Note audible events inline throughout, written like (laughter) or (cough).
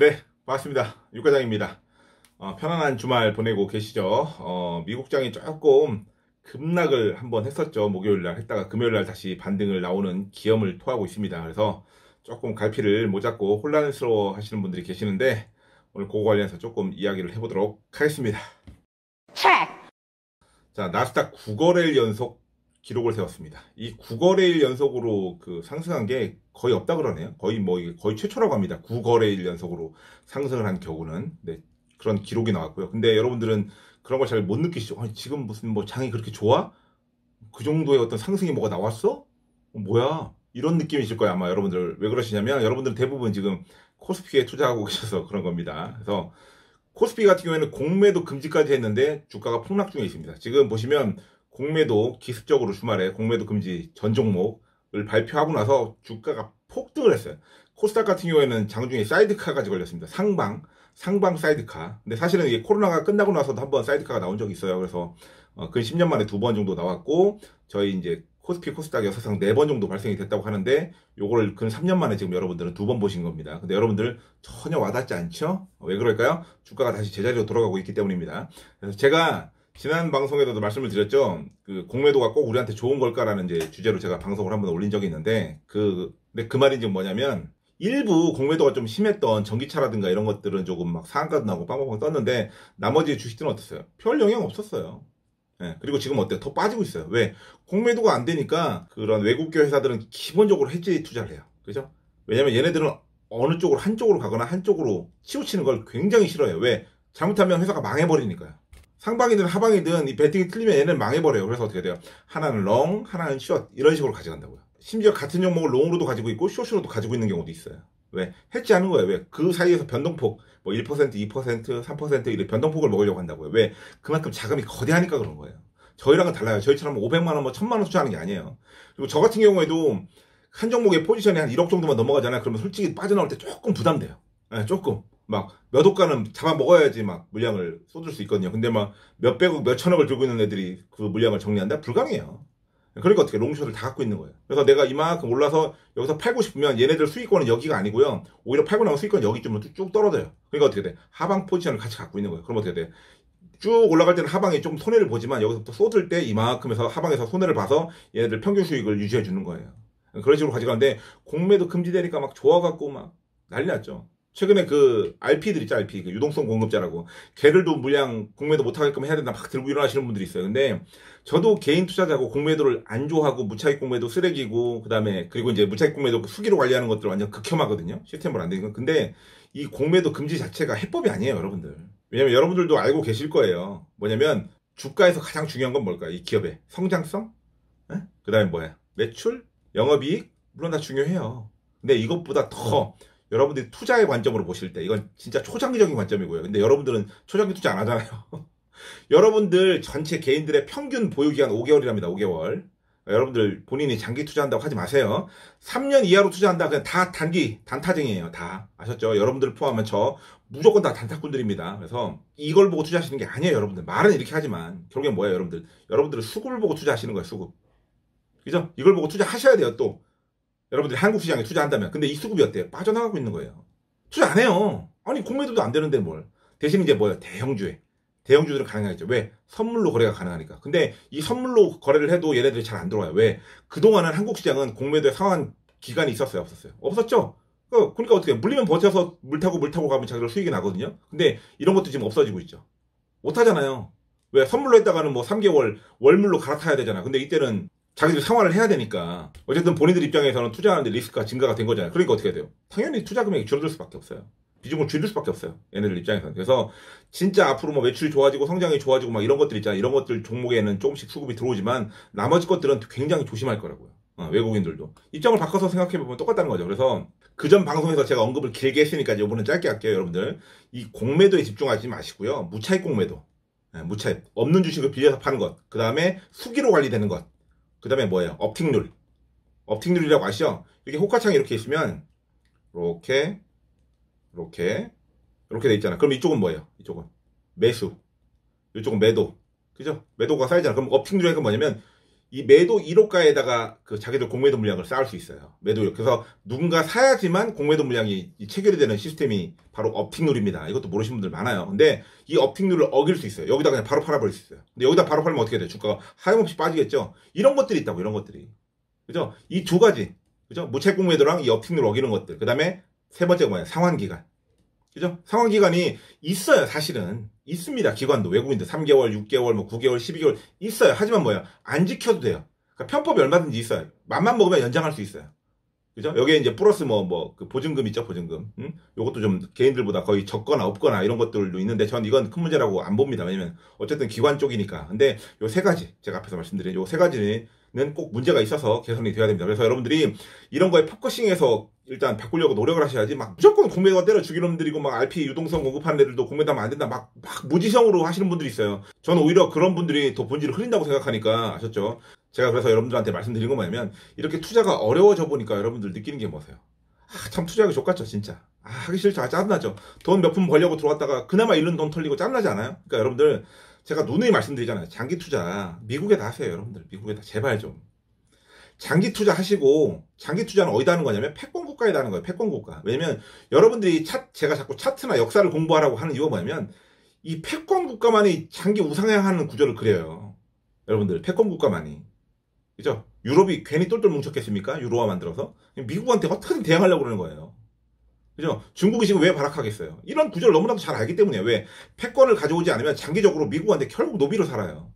네, 반갑습니다. 육과장입니다. 어, 편안한 주말 보내고 계시죠? 어, 미국장이 조금 급락을 한번 했었죠. 목요일날 했다가 금요일날 다시 반등을 나오는 기염을 토하고 있습니다. 그래서 조금 갈피를 못 잡고 혼란스러워 하시는 분들이 계시는데 오늘 그거 관련해서 조금 이야기를 해보도록 하겠습니다. 자, 나스닥 9거래일 연속 기록을 세웠습니다. 이 9거래일 연속으로 그 상승한 게 거의 없다 그러네요. 거의 뭐 거의 최초라고 합니다. 9거래일 연속으로 상승을 한 경우는 네, 그런 기록이 나왔고요. 근데 여러분들은 그런 걸 잘 못 느끼시죠. 아니, 지금 무슨 뭐 장이 그렇게 좋아? 그 정도의 어떤 상승이 뭐가 나왔어? 어, 뭐야? 이런 느낌이실 거예요. 아마 여러분들 왜 그러시냐면 여러분들 대부분 지금 코스피에 투자하고 (laughs) 계셔서 그런 겁니다. 그래서 코스피 같은 경우에는 공매도 금지까지 했는데 주가가 폭락 중에 있습니다. 지금 보시면 공매도 기습적으로 주말에 공매도 금지 전 종목을 발표하고 나서 주가가 폭등을 했어요. 코스닥 같은 경우에는 장중에 사이드카까지 걸렸습니다. 상방, 상방 사이드카. 근데 사실은 이게 코로나가 끝나고 나서도 한번 사이드카가 나온 적이 있어요. 그래서 어, 근 10년 만에 두 번 정도 나왔고 저희 이제 코스피 코스닥 역사상 네 번 정도 발생이 됐다고 하는데 요거를 근 3년 만에 지금 여러분들은 두 번 보신 겁니다. 근데 여러분들 전혀 와닿지 않죠? 왜 그럴까요? 주가가 다시 제자리로 돌아가고 있기 때문입니다. 그래서 제가 지난 방송에서도 말씀을 드렸죠. 그 공매도가 꼭 우리한테 좋은 걸까라는 이제 주제로 제가 방송을 한번 올린 적이 있는데 그 근데 그 말이 지금 뭐냐면 일부 공매도가 좀 심했던 전기차라든가 이런 것들은 조금 막 상한가도 나고 빵빵빵 떴는데 나머지 주식들은 어땠어요? 별 영향 없었어요. 예, 그리고 지금 어때요? 더 빠지고 있어요. 왜? 공매도가 안 되니까 그런 외국계 회사들은 기본적으로 헤지 투자를 해요. 그죠? 왜냐면 얘네들은 어느 쪽으로 한쪽으로 가거나 한쪽으로 치우치는 걸 굉장히 싫어해요. 왜? 잘못하면 회사가 망해버리니까요. 상방이든 하방이든 이 배팅이 틀리면 얘는 망해버려요. 그래서 어떻게 돼요? 하나는 long, 하나는 short 이런 식으로 가져간다고요. 심지어 같은 종목을 long으로도 가지고 있고 short으로도 가지고 있는 경우도 있어요. 왜? 해지하는 거예요. 왜? 그 사이에서 변동폭 뭐 1%, 2%, 3% 이렇게 변동폭을 먹으려고 한다고요. 왜? 그만큼 자금이 거대하니까 그런 거예요. 저희랑은 달라요. 저희처럼 500만 원, 뭐 1000만 원 투자하는 게 아니에요. 그리고 저 같은 경우에도 한 종목의 포지션이 한 1억 정도만 넘어가잖아요. 그러면 솔직히 빠져나올 때 조금 부담돼요. 네, 조금. 막 몇 억가는 잡아 먹어야지 막 물량을 쏟을 수 있거든요. 근데 막 몇백억, 몇천억을 들고 있는 애들이 그 물량을 정리한다? 불가능해요. 그러니까 어떻게 롱숏을 다 갖고 있는 거예요. 그래서 내가 이만큼 올라서 여기서 팔고 싶으면 얘네들 수익권은 여기가 아니고요. 오히려 팔고 나면 수익권 여기쯤으로 쭉 떨어져요. 그러니까 어떻게 돼? 하방 포지션을 같이 갖고 있는 거예요. 그럼 어떻게 돼? 쭉 올라갈 때는 하방에 좀 손해를 보지만 여기서부터 쏟을 때 이만큼 해서 하방에서 손해를 봐서 얘네들 평균 수익을 유지해 주는 거예요. 그런 식으로 가져가는데 공매도 금지되니까 막 좋아갖고 막 난리 났죠. 최근에 그 RP들 있죠, RP. 그 유동성 공급자라고. 걔들도 물량 공매도 못하게끔 해야 된다 막 들고 일어나시는 분들이 있어요. 근데 저도 개인 투자자고 공매도를 안 좋아하고 무차익 공매도 쓰레기고 그 다음에 그리고 이제 무차익 공매도 수기로 관리하는 것들 완전 극혐하거든요. 시스템으로 안 되는 건. 근데 이 공매도 금지 자체가 해법이 아니에요, 여러분들. 왜냐면 여러분들도 알고 계실 거예요. 뭐냐면 주가에서 가장 중요한 건 뭘까요? 이 기업의 성장성? 네? 그다음에 뭐야? 매출? 영업이익? 물론 다 중요해요. 근데 이것보다 더 여러분들이 투자의 관점으로 보실 때 이건 진짜 초장기적인 관점이고요. 근데 여러분들은 초장기 투자 안 하잖아요. (laughs) 여러분들 전체 개인들의 평균 보유 기간 5개월이랍니다. 5개월. 여러분들 본인이 장기 투자한다고 하지 마세요. 3년 이하로 투자한다. 그냥 다 단기, 단타쟁이에요. 다. 아셨죠? 여러분들 포함한 저 무조건 다 단타꾼들입니다. 그래서 이걸 보고 투자하시는 게 아니에요. 여러분들. 말은 이렇게 하지만 결국엔 뭐예요, 여러분들? 여러분들은 수급을 보고 투자하시는 거예요, 수급. 그죠? 이걸 보고 투자하셔야 돼요, 또. 여러분들이 한국 시장에 투자한다면. 근데 이 수급이 어때요? 빠져나가고 있는 거예요. 투자 안 해요. 아니, 공매도도 안 되는데 뭘. 대신 이제 뭐예요? 대형주에. 대형주들은 가능하겠죠. 왜? 선물로 거래가 가능하니까. 근데 이 선물로 거래를 해도 얘네들이 잘 안 들어와요. 왜? 그동안은 한국 시장은 공매도에 상한 기간이 있었어요? 없었어요? 없었죠? 그, 그러니까 어떻게, 물리면 버텨서 물 타고 물 타고 가면 자기들 수익이 나거든요? 근데 이런 것도 지금 없어지고 있죠. 못 하잖아요. 왜? 선물로 했다가는 뭐 3개월 월물로 갈아타야 되잖아. 근데 이때는 자기들 생활을 해야 되니까 어쨌든 본인들 입장에서는 투자하는데 리스크가 증가가 된 거잖아요. 그러니까 어떻게 돼요? 당연히 투자 금액이 줄어들 수밖에 없어요. 비중을 줄일 수밖에 없어요. 얘네들 입장에서는. 그래서 진짜 앞으로 뭐 매출이 좋아지고 성장이 좋아지고 막 이런 것들 있잖아요. 이런 것들 종목에는 조금씩 수급이 들어오지만 나머지 것들은 굉장히 조심할 거라고요. 어, 외국인들도. 입장을 바꿔서 생각해 보면 똑같다는 거죠. 그래서 그 전 방송에서 제가 언급을 길게 했으니까 이번엔 짧게 할게요. 여러분들. 이 공매도에 집중하지 마시고요. 무차익 공매도. 네, 무차익. 없는 주식을 빌려서 파는 것. 그 다음에 수기로 관리되는 것. 그 다음에 뭐예요? 업틱률. 업틱률이라고 아시죠? 이렇게 호가창이 이렇게 있으면 이렇게 이렇게 이렇게 돼 있잖아. 그럼 이쪽은 뭐예요? 이쪽은 매수. 이쪽은 매도. 그죠? 매도가 쌓이잖아. 그럼 업틱률이니까 뭐냐면 이 매도 1호가에다가 그 자기들 공매도 물량을 쌓을 수 있어요. 매도 1호. 그래서 누군가 사야지만 공매도 물량이 체결이 되는 시스템이 바로 업틱룰입니다. 이것도 모르시는 분들 많아요. 근데 이 업틱룰을 어길 수 있어요. 여기다 그냥 바로 팔아버릴 수 있어요. 근데 여기다 바로 팔면 어떻게 돼요? 주가가 하염없이 빠지겠죠? 이런 것들이 있다고, 이런 것들이. 그죠? 이 두 가지. 그죠? 무채공매도랑 이 업틱룰 어기는 것들. 그 다음에 세 번째가 뭐냐? 상환기간. 그죠? 상환기간이 있어요, 사실은. 있습니다, 기관도. 외국인들 3개월, 6개월, 뭐 9개월, 12개월 있어요. 하지만 뭐야? 안 지켜도 돼요. 그러니까 편법이 얼마든지 있어요. 맘만 먹으면 연장할 수 있어요. 그죠? 여기에 이제 플러스 뭐, 뭐, 그 보증금 있죠, 보증금. 응? 요것도 좀 개인들보다 거의 적거나 없거나 이런 것들도 있는데 전 이건 큰 문제라고 안 봅니다. 왜냐면 어쨌든 기관 쪽이니까. 근데 요 세 가지, 제가 앞에서 말씀드린 요 세 가지는 꼭 문제가 있어서 개선이 돼야 됩니다. 그래서 여러분들이 이런 거에 포커싱해서 일단 바꾸려고 노력을 하셔야지 막 무조건 공매도가 때려 죽이는 놈들이고 막 RP 유동성 공급하는 애들도 공매도하면 안 된다 막, 막 무지성으로 하시는 분들이 있어요. 저는 오히려 그런 분들이 더 본질을 흐린다고 생각하니까 아셨죠? 제가 그래서 여러분들한테 말씀드린 건 뭐냐면 이렇게 투자가 어려워져 보니까 여러분들 느끼는 게 뭐세요? 아, 참 투자하기 좋겠죠, 진짜. 아, 하기 싫죠. 아, 짜증나죠. 돈 몇 푼 벌려고 들어왔다가 그나마 잃는 돈 털리고 짬나지 않아요? 그러니까 여러분들 제가 누누이 말씀드리잖아요. 장기 투자 미국에 다 하세요, 여러분들. 미국에 다 제발 좀. 장기 투자 하시고 장기 투자는 어디다 하는 거냐면 패권 국가에다 하는 거예요. 패권 국가. 왜냐면 여러분들이 차, 제가 자꾸 차트나 역사를 공부하라고 하는 이유가 뭐냐면 이 패권 국가만이 장기 우상향하는 구조를 그려요. 여러분들 패권 국가만이. 그죠? 유럽이 괜히 똘똘 뭉쳤겠습니까? 유로화 만들어서. 미국한테 어떻게든 대응하려고 그러는 거예요. 그죠? 중국이 지금 왜 발악하겠어요? 이런 구조를 너무나도 잘 알기 때문에 왜 패권을 가져오지 않으면 장기적으로 미국한테 결국 노비로 살아요.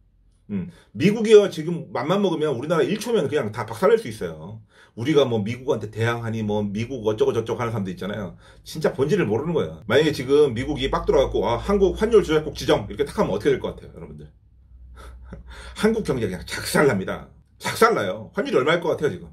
음, 미국이요 지금 맘만 먹으면 우리나라 1초면 그냥 다 박살낼 수 있어요. 우리가 뭐 미국한테 대항하니 뭐 미국 어쩌고 저쩌고 하는 사람들 있잖아요. 진짜 본질을 모르는 거예요. 만약에 지금 미국이 빡 들어갖고 아, 한국 환율 조작국 지정 이렇게 탁 하면 어떻게 될 것 같아요, 여러분들? (laughs) 한국 경제 그냥 작살납니다. 작살나요. 환율이 얼마일 것 같아요, 지금?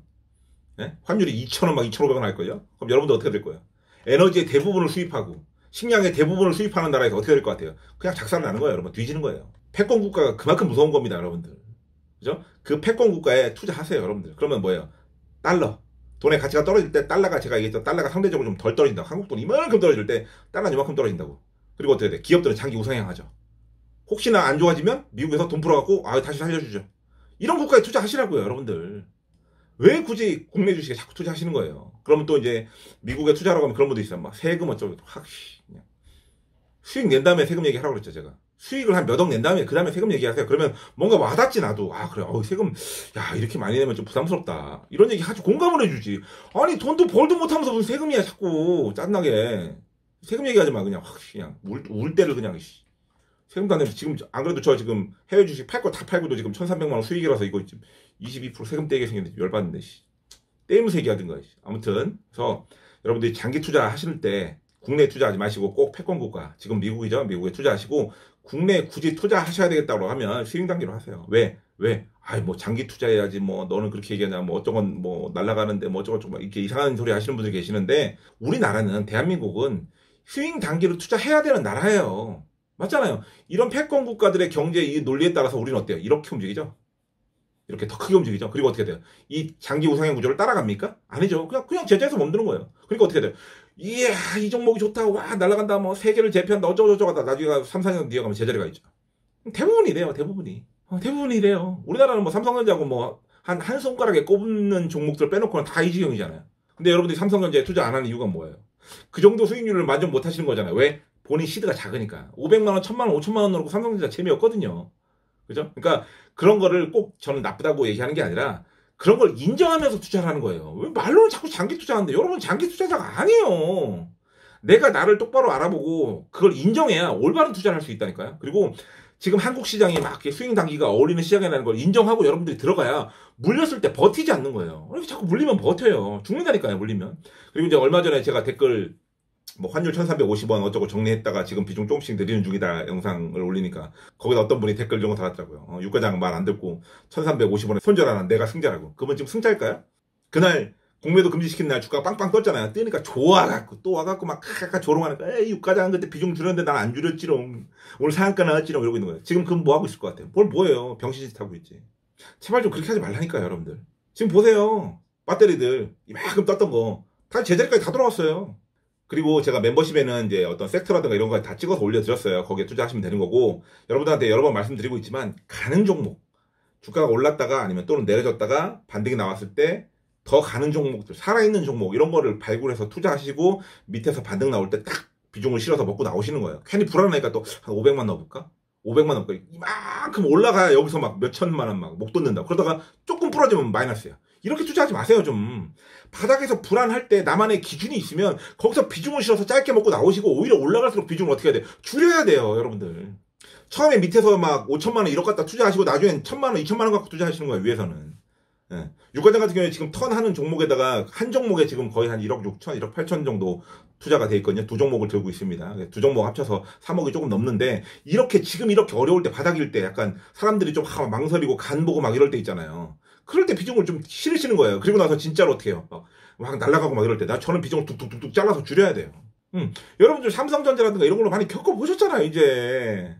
네? 환율이 2,000원 막 2,500원 할걸요? 그럼 여러분들 어떻게 될 거예요? 에너지의 대부분을 수입하고 식량의 대부분을 수입하는 나라에서 어떻게 될 것 같아요? 그냥 작살나는 거예요, 여러분. 뒤지는 거예요. 패권 국가가 그만큼 무서운 겁니다, 여러분들. 그죠? 그 패권 국가에 투자하세요, 여러분들. 그러면 뭐예요? 달러. 돈의 가치가 떨어질 때 달러가 제가 얘기했죠. 달러가 상대적으로 좀 덜 떨어진다. 한국 돈 이만큼 떨어질 때 달러는 이만큼 떨어진다고. 그리고 어떻게 돼? 기업들은 장기 우상향하죠. 혹시나 안 좋아지면 미국에서 돈 풀어갖고 아 다시 살려주죠. 이런 국가에 투자하시라고요, 여러분들. 왜 굳이 국내 주식에 자꾸 투자하시는 거예요? 그러면 또 이제 미국에 투자하라고 하면 그런 분도 있어요. 막 세금 어쩌고 확 그냥 수익 낸 다음에 세금 얘기하라고 그랬죠, 제가. 수익을 한 몇 억 낸 다음에 그 다음에 세금 얘기하세요. 그러면 뭔가 와닿지 나도. 아 그래, 어 세금 야 이렇게 많이 내면 좀 부담스럽다. 이런 얘기 하지 공감을 해주지. 아니 돈도 벌도 못하면서 무슨 세금이야 자꾸 짠나게. 세금 얘기하지 마 그냥 확 그냥 울, 울 때를 그냥 세금도 안 내면 지금 안 그래도 저 지금 해외 주식 팔 거 다 팔고도 지금 1,300만 원 수익이라서 이거 지금 22% 세금 떼게 생겼는데 열받는데 씨. 떼면서 얘기하든가. 아무튼 그래서 여러분들이 장기 투자 하실 때 국내 투자하지 마시고 꼭 패권 국가 지금 미국이죠 미국에 투자하시고 국내에 굳이 투자하셔야 되겠다고 하면 수익 단계로 하세요. 왜? 왜? 아이 뭐 장기 투자해야지 뭐 너는 그렇게 얘기하냐 뭐 어쩌건 뭐 날라가는데 뭐 어쩌고 저쩌고 이렇게 이상한 소리 하시는 분들 계시는데 우리나라는 대한민국은 스윙 단기로 투자해야 되는 나라예요. 맞잖아요. 이런 패권 국가들의 경제 이 논리에 따라서 우리는 어때요? 이렇게 움직이죠. 이렇게 더 크게 움직이죠. 그리고 어떻게 돼요? 이 장기 우상향 구조를 따라갑니까? 아니죠. 그냥 그냥 제자에서 멈드는 거예요. 그러니까 어떻게 돼요? 이야 이 종목이 좋다 와 날아간다 뭐 세계를 제패한다 어쩌고저쩌고 하다 나중에 3, 4년 뒤에 가면 제자리가 있죠. 대부분이 이래요 대부분이. 어, 대부분이 이래요. 우리나라는 뭐 삼성전자고 뭐 한 한 손가락에 꼽는 종목들 빼놓고는 다 이 지경이잖아요. 근데 여러분들이 삼성전자에 투자 안 하는 이유가 뭐예요? 그 정도 수익률을 만족 못 하시는 거잖아요. 왜? 본인 시드가 작으니까. 500만원 1000만원 5천만원 넣고 삼성전자 재미없거든요. 그죠? 그러니까 그런 거를 꼭 저는 나쁘다고 얘기하는 게 아니라 그런 걸 인정하면서 투자를 하는 거예요. 왜 말로는 자꾸 장기 투자하는데 여러분 장기 투자자가 아니에요. 내가 나를 똑바로 알아보고 그걸 인정해야 올바른 투자를 할 수 있다니까요. 그리고 지금 한국 시장이 막 스윙 단기가 어울리는 시장이라는 걸 인정하고 여러분들이 들어가야 물렸을 때 버티지 않는 거예요. 자꾸 물리면 버텨요. 죽는다니까요, 물리면. 그리고 이제 얼마 전에 제가 댓글 뭐 환율 1350원 어쩌고 정리했다가 지금 비중 조금씩 늘리는 중이다 영상을 올리니까 거기다 어떤 분이 댓글 이런 거 달았더라고요. 어, 유가장 말 안 듣고 1350원에 손절하는 내가 승자라고. 그분 지금 승자일까요? 그날 공매도 금지시킨 날 주가가 빵빵 떴잖아요. 뜨니까 좋아갖고 또 와갖고 막 카카카 조롱하니까 에이 유가장 그때 비중 줄였는데 난 안 줄였지롱. 오늘 상한가 나왔지롱 이러고 있는 거예요. 지금 그분 뭐 하고 있을 것 같아요? 뭘 뭐예요? 병신짓 하고 있지. 제발 좀 그렇게 하지 말라니까요 여러분들. 지금 보세요. 배터리들 이만큼 떴던 거 다 제자리까지 다 돌아왔어요. 그리고 제가 멤버십에는 이제 어떤 섹터라든가 이런 거 다 찍어서 올려드렸어요. 거기에 투자하시면 되는 거고, 여러분들한테 여러 번 말씀드리고 있지만, 가는 종목, 주가가 올랐다가 아니면 또는 내려졌다가 반등이 나왔을 때 더 가는 종목들, 살아있는 종목 이런 거를 발굴해서 투자하시고 밑에서 반등 나올 때 딱 비중을 실어서 먹고 나오시는 거예요. 괜히 불안하니까 또 한 500만 넣어볼까? 500만 넣을까? 이만큼 올라가야 여기서 막 몇천만 원막목 돋는다. 그러다가 조금 부러지면 마이너스야. 이렇게 투자하지 마세요 좀. 바닥에서 불안할 때 나만의 기준이 있으면 거기서 비중을 실어서 짧게 먹고 나오시고 오히려 올라갈수록 비중을 어떻게 해야 돼? 줄여야 돼요 여러분들. 처음에 밑에서 막 5천만 원 1억 갖다 투자하시고 나중엔 천만 원, 2천만 원 갖고 투자하시는 거예요 위에서는. 예. 육과장 같은 경우에 지금 턴 하는 종목에다가 한 종목에 지금 거의 한 1억 6천, 1억 8천 정도 투자가 돼 있거든요. 두 종목을 들고 있습니다. 두 종목 합쳐서 3억이 조금 넘는데 이렇게 지금 이렇게 어려울 때 바닥일 때 약간 사람들이 좀 망설이고 간 보고 막 이럴 때 있잖아요. 그럴 때 비중을 좀 실으시는 거예요. 그리고 나서 진짜로 어떻게 해요? 막 날아가고 막 이럴 때 나 저는 비중을 뚝뚝뚝뚝 잘라서 줄여야 돼요. 음. 여러분들 삼성전자라든가 이런 걸로 많이 겪어보셨잖아요, 이제.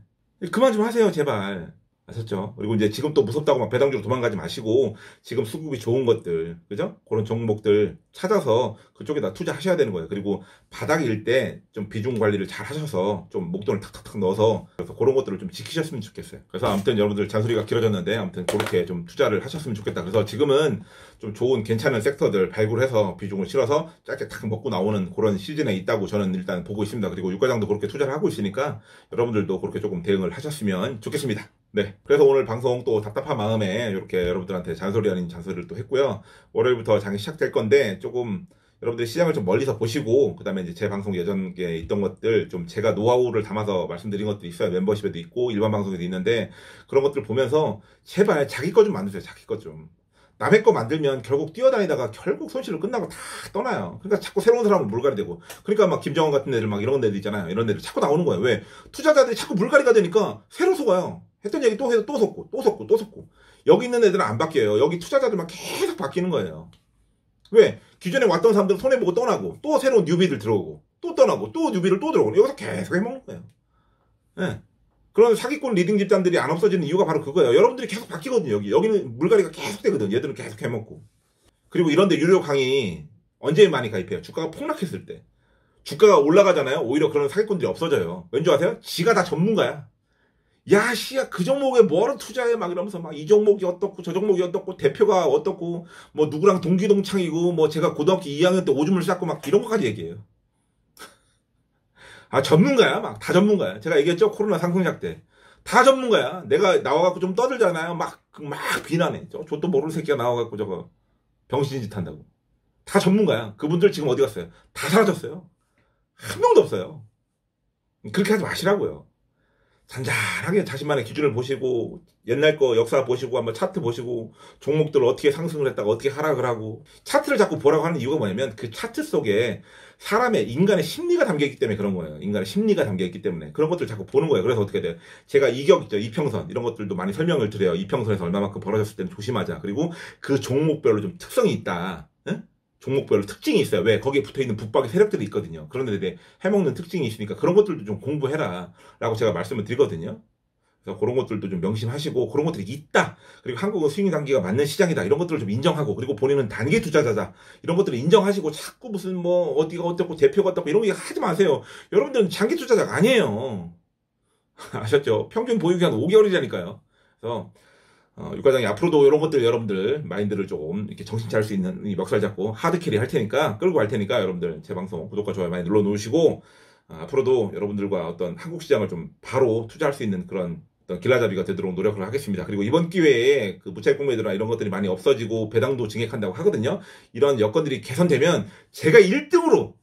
그만 좀 하세요, 제발. 아셨죠? 그리고 이제 지금 또 무섭다고 막 배당주로 도망가지 마시고 지금 수급이 좋은 것들, 그죠? 그런 종목들 찾아서 그쪽에다 투자하셔야 되는 거예요. 그리고 바닥일 때 좀 비중 관리를 잘 하셔서 좀 목돈을 탁탁탁 넣어서 그래서 그런 것들을 좀 지키셨으면 좋겠어요. 그래서 아무튼 여러분들 잔소리가 길어졌는데 아무튼 그렇게 좀 투자를 하셨으면 좋겠다. 그래서 지금은 좀 좋은 괜찮은 섹터들 발굴해서 비중을 실어서 짧게 탁 먹고 나오는 그런 시즌에 있다고 저는 일단 보고 있습니다. 그리고 유가장도 그렇게 투자를 하고 있으니까 여러분들도 그렇게 조금 대응을 하셨으면 좋겠습니다. 네. 그래서 오늘 방송 또 답답한 마음에 이렇게 여러분들한테 잔소리 아닌 잔소리를 또 했고요. 월요일부터 장이 시작될 건데 조금 여러분들 시장을 좀 멀리서 보시고 그다음에 이제 제 방송 예전에 있던 것들 좀 제가 노하우를 담아서 말씀드린 것들이 있어요. 멤버십에도 있고 일반 방송에도 있는데 그런 것들 보면서 제발 자기 거 좀 만드세요. 자기 거 좀. 남의 거 만들면 결국 뛰어다니다가 결국 손실을 끝나고 다 떠나요. 그러니까 자꾸 새로운 사람은 물갈이 되고. 그러니까 막 김정은 같은 애들 막 이런 애들 있잖아요. 이런 애들 자꾸 나오는 거예요. 왜? 투자자들이 자꾸 물갈이가 되니까 새로 속아요. 했던 얘기 또 해서 또 섞고 또 섞고 또 섞고. 여기 있는 애들은 안 바뀌어요. 여기 투자자들만 계속 바뀌는 거예요. 왜? 기존에 왔던 사람들은 손해보고 떠나고 또 새로운 newbie들 들어오고 또 떠나고 또 newbie를 또 들어오고 여기서 계속 해먹는 거예요. 네. 그런 사기꾼 리딩 집단들이 안 없어지는 이유가 바로 그거예요. 여러분들이 계속 바뀌거든요. 여기 여기는 물갈이가 계속 되거든. 얘들은 계속 해먹고. 그리고 이런데 유료 강의 언제 많이 가입해요? 주가가 폭락했을 때. 주가가 올라가잖아요. 오히려 그런 사기꾼들이 없어져요. 왠지 아세요? 지가 다 전문가야. 야, 씨야, 그 종목에 뭐하러 투자해? 막 이러면서 막 이 종목이 어떻고, 저 종목이 어떻고, 대표가 어떻고, 뭐 누구랑 동기동창이고, 뭐 제가 고등학교 2학년 때 오줌을 쌌고 막 이런 것까지 얘기해요. 아, 전문가야. 막 다 전문가야. 제가 얘기했죠. 코로나 상승작 때. 다 전문가야. 내가 나와갖고 좀 떠들잖아요. 막, 막 비난해. 저, 저도 모르는 새끼가 나와갖고 저거 병신 짓 한다고. 다 전문가야. 그분들 지금 어디 갔어요? 다 사라졌어요. 한 명도 없어요. 그렇게 하지 마시라고요. 잔잔하게 자신만의 기준을 보시고 옛날 거 역사 보시고 한번 차트 보시고 종목들 어떻게 상승을 했다가 어떻게 하락을 하고 차트를 자꾸 보라고 하는 이유가 뭐냐면 그 차트 속에 사람의 인간의 심리가 담겨 있기 때문에 그런 거예요. 인간의 심리가 담겨 있기 때문에 그런 것들 을 자꾸 보는 거예요. 그래서 어떻게 돼요? 제가 이격 있죠. 이평선 이런 것들도 많이 설명을 드려요. 이평선에서 얼마만큼 벌어졌을 때는 조심하자. 그리고 그 종목별로 좀 특성이 있다. 응? 종목별로 특징이 있어요. 왜? 거기에 붙어 있는 북박의 세력들이 있거든요. 그런 데에 해먹는 특징이 있으니까 그런 것들도 좀 공부해라. 라고 제가 말씀을 드리거든요. 그래서 그런 것들도 좀 명심하시고 그런 것들이 있다. 그리고 한국은 수익 단계가 맞는 시장이다. 이런 것들을 좀 인정하고 그리고 본인은 단기 투자자다. 이런 것들을 인정하시고 자꾸 무슨 뭐 어디가 어떻고 대표가 어떻고 이런 거 하지 마세요. 여러분들은 장기 투자자가 아니에요. (laughs) 아셨죠? 평균 보유기 한 5개월이라니까요. 그래서 어, 육과장이 앞으로도 이런 것들 여러분들 마인드를 조금 이렇게 정신 차릴 수 있는 이 멱살 잡고 hard carry 할 테니까 끌고 갈 테니까 여러분들 제 방송 구독과 좋아요 많이 눌러 놓으시고 어, 앞으로도 여러분들과 어떤 한국 시장을 좀 바로 투자할 수 있는 그런 길라잡이가 되도록 노력을 하겠습니다. 그리고 이번 기회에 그 무차입 공매도나 이런 것들이 많이 없어지고 배당도 증액한다고 하거든요. 이런 여건들이 개선되면 제가 1등으로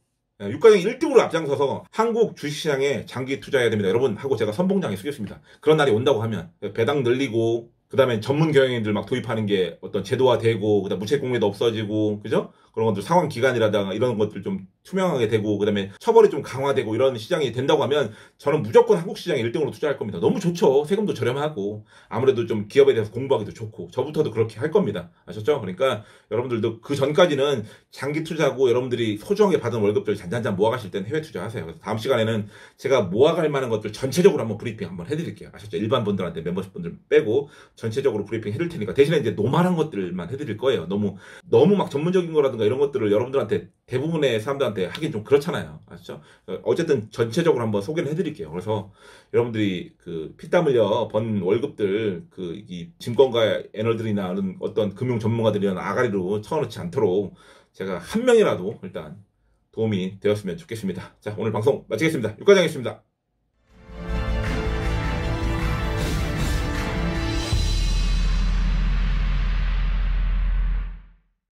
예, 육과장 1등으로 앞장서서 한국 주식시장에 장기 투자해야 됩니다. 여러분 하고 제가 선봉장에 서겠습니다. 그런 날이 온다고 하면 배당 늘리고 그 다음에 전문 경영인들 막 도입하는 게 어떤 제도화되고, 그 다음 무차입 공매도 없어지고, 그죠? 그런 것들 상환 기간이라든가 이런 것들 좀 투명하게 되고 그다음에 처벌이 좀 강화되고 이런 시장이 된다고 하면 저는 무조건 한국 시장에 1등으로 투자할 겁니다. 너무 좋죠. 세금도 저렴하고 아무래도 좀 기업에 대해서 공부하기도 좋고 저부터도 그렇게 할 겁니다. 아셨죠? 그러니까 여러분들도 그 전까지는 장기 투자하고 여러분들이 소중하게 받은 월급들 잔잔잔 모아가실 때는 해외 투자하세요. 그래서 다음 시간에는 제가 모아갈 만한 것들 전체적으로 한번 브리핑 한번 해드릴게요. 아셨죠? 일반 분들한테 멤버십 분들 빼고 전체적으로 브리핑 해드릴 테니까 대신에 이제 노말한 것들만 해드릴 거예요. 너무 너무 막 전문적인 거라든가 사업이라든가 이런 것들을 여러분들한테 대부분의 사람들한테 하긴 좀 그렇잖아요. 아시죠? 어쨌든 전체적으로 한번 소개를 해드릴게요. 그래서 여러분들이 그 피땀 흘려 번 월급들 그 이 증권가 애널들이나 어떤 금융 전문가들이나 아가리로 쳐넣지 않도록 제가 한 명이라도 일단 도움이 되었으면 좋겠습니다. 자, 오늘 방송 마치겠습니다. 육과장이었습니다.